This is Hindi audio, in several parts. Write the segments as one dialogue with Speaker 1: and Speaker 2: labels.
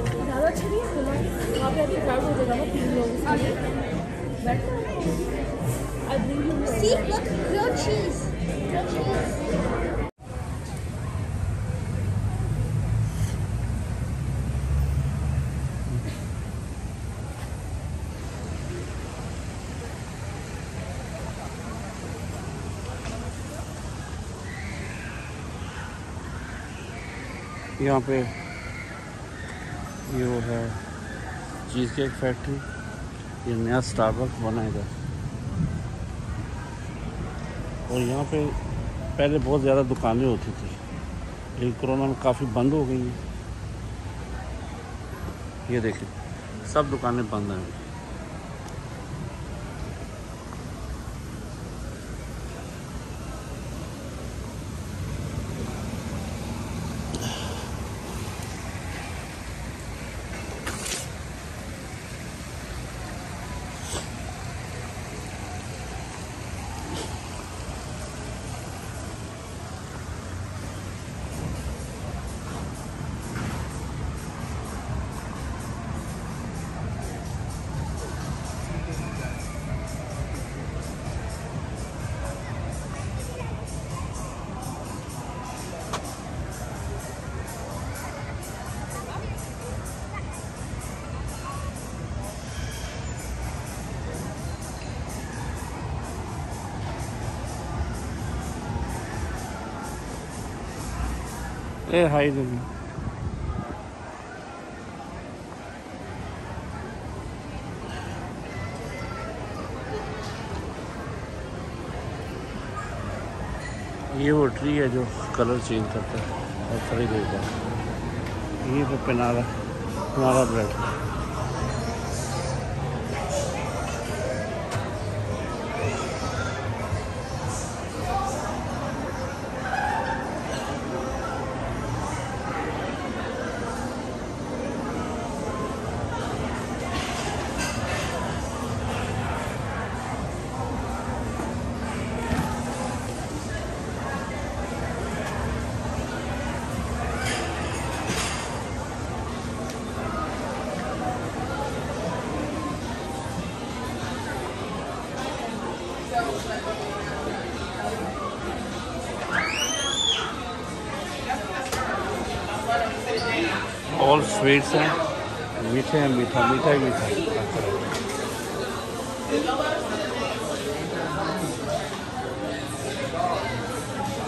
Speaker 1: ज़्यादा अच्छी नहीं है वहाँ पे अभी क्राउड हो जाएगा ना तीन लोग बैठना I bring you
Speaker 2: See, look, grilled cheese. Grilled cheese.
Speaker 3: यहाँ पे ये वो है चीज़ केक फैक्ट्री ये नया स्टारबक्स बना है और यहाँ पे पहले बहुत ज़्यादा दुकानें होती थी, लेकिन कोरोना में काफ़ी बंद हो गई हैं। ये देखिए, सब दुकानें बंद हैं। ए हाई देवी ये वो ट्री है जो कलर चेंज करता है और है ये तो पिनारा पिनारा ब्रेड। स्वीट्स हैं। मीठे हैं मीठा मीठा ही मीठा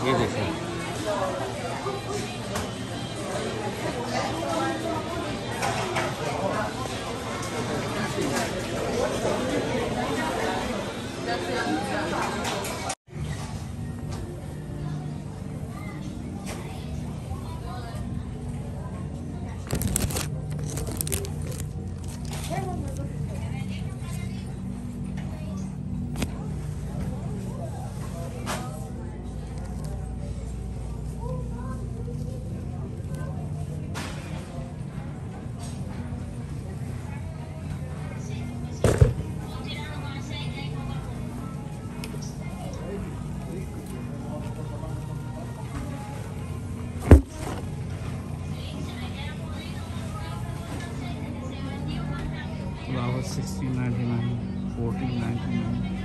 Speaker 3: ये देखें। 1699 1499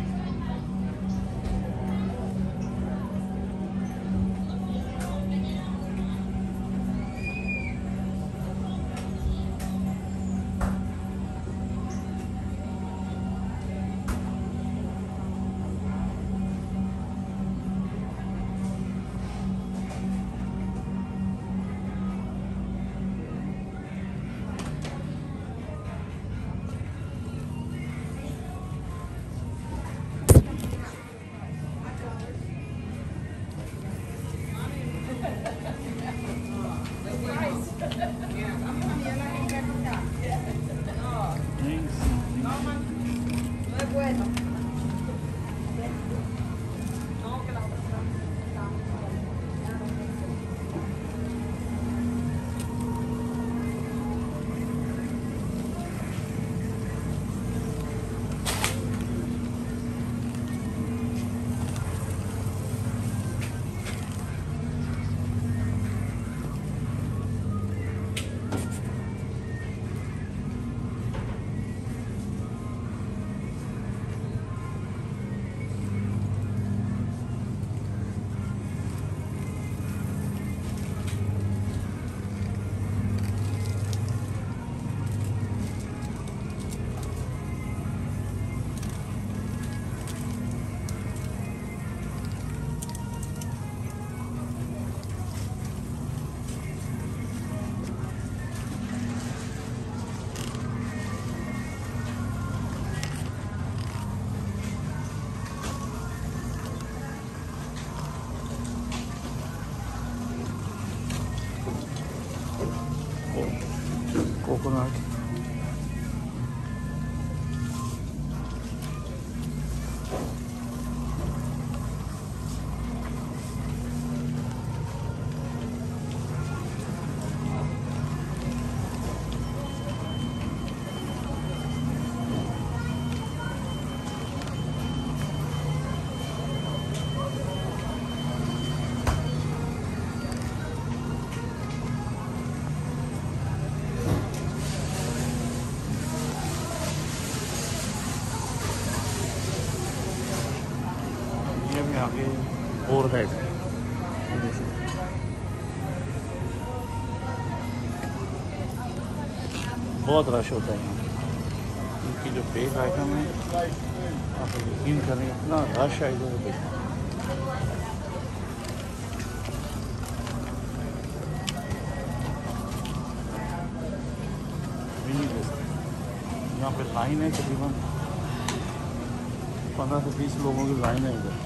Speaker 3: konu hakkında. ओवर हेड बहुत रश होता है। इनकी जो पेक आइटम है, आप यकीन करें, इतना रश है। इधर पे यहाँ पे लाइन है तकरीबन। पंद्रह से बीस लोगों की लाइन है इधर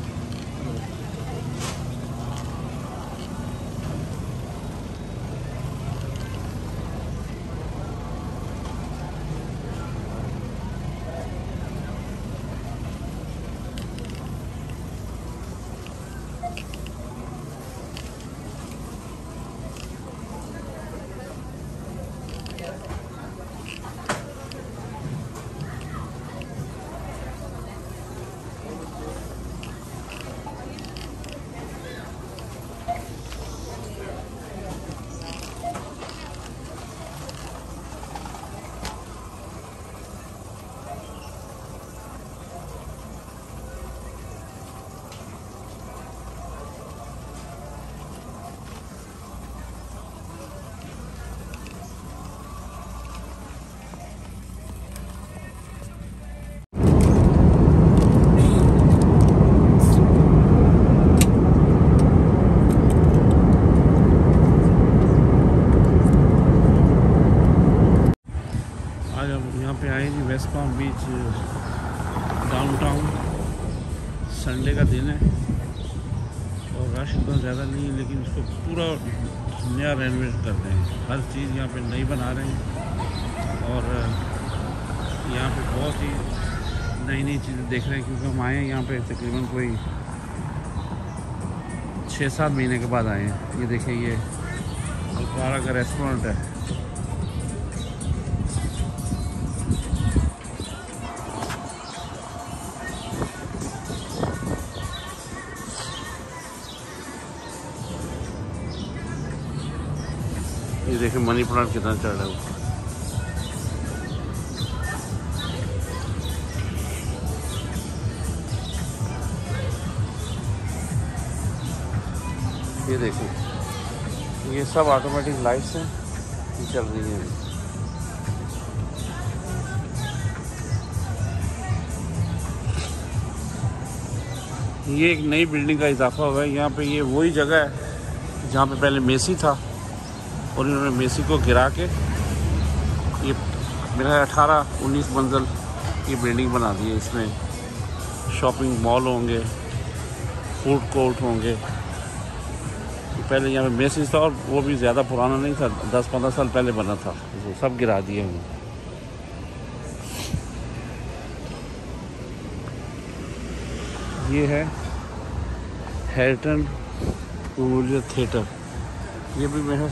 Speaker 3: आज हम यहाँ पे आए जी West Palm Beach downtown Sunday का दिन है। और रश इतना ज़्यादा नहीं है, लेकिन इसको पूरा नया रेनोवेट कर रहे हैं। हर चीज़ यहाँ पे नई बना रहे हैं। और यहाँ पे बहुत ही नई नई चीज़ें देख रहे हैं, क्योंकि हम आए हैं यहाँ पे तकरीबन कोई छः सात महीने के बाद आए हैं। ये देखिए, ये, अलपारा का रेस्टोरेंट है। देखिए मनी प्लांट कितना चढ़ रहा है ऊपर। ये देखिए, ये सब ऑटोमेटिक लाइट्स हैं, ये चल रही हैं। ये एक नई बिल्डिंग का इजाफा हुआ है यहाँ पे ये वही जगह है जहाँ पे पहले मेसी था और इन्होंने मेसी को गिरा के ये मेरा अठारह उन्नीस मंजिल की बिल्डिंग बना दी है। इसमें शॉपिंग मॉल होंगे फ़ूड कोर्ट होंगे। पहले यहाँ पे मेसी था और वो भी ज़्यादा पुराना नहीं था दस पंद्रह साल पहले बना था। वो सब गिरा दिए हैं ये है हैरटन थिएटर ये भी मेरा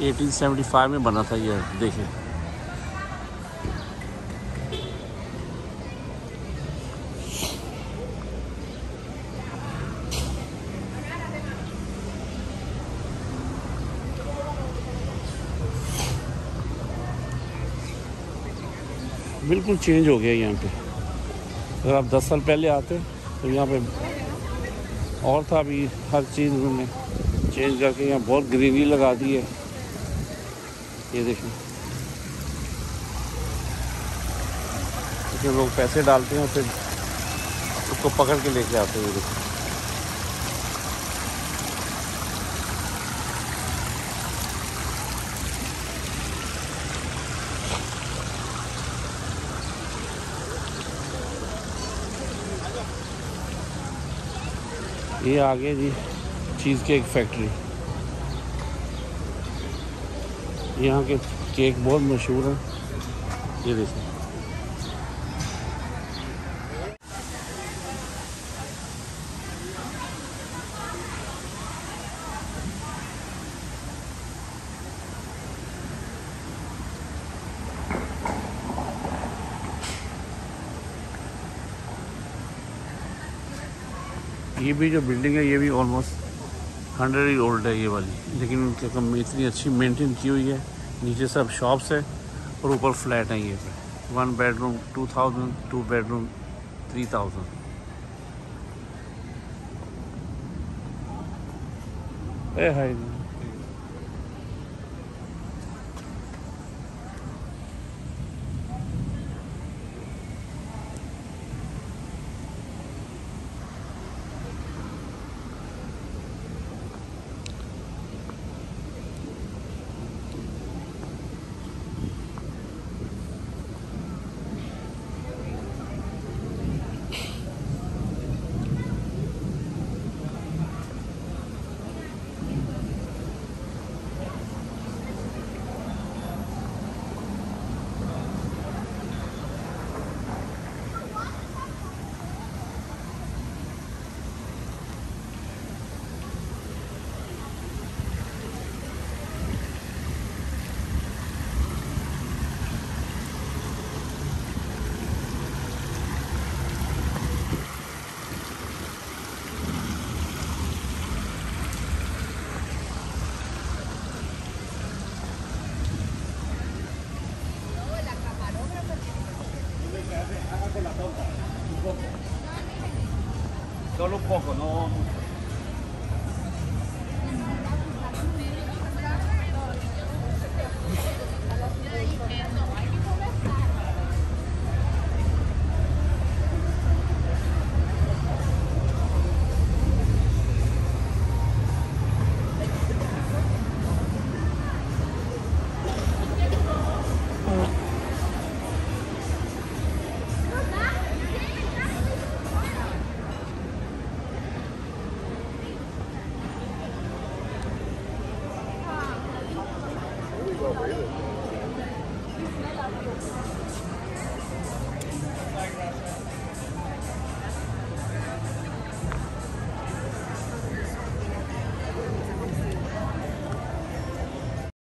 Speaker 3: 1875 में बना था ये, देखिए। बिल्कुल चेंज हो गया यहाँ पे। अगर आप 10 साल पहले आते तो यहाँ पे और था अभी हर चीज़ उन्होंने चेंज करके यहाँ बहुत ग्रीनरी लगा दी है। ये देखिए इसमें लोग पैसे डालते हैं फिर उसको पकड़ के लेके आते हैं। ये देखिए ये आगे जी चीज़ केक फैक्ट्री यहाँ के केक बहुत मशहूर हैं। ये देखिए ये भी जो बिल्डिंग है, ये भी ऑलमोस्ट हंड्रेड ही ओल्ड है ये वाली। लेकिन उनके कम इतनी अच्छी मेंटेन की हुई है। नीचे सब शॉप्स है और ऊपर फ्लैट है ये। One bedroom two thousand two bedroom three thousand ए, hi. Solo un poco, no mucho.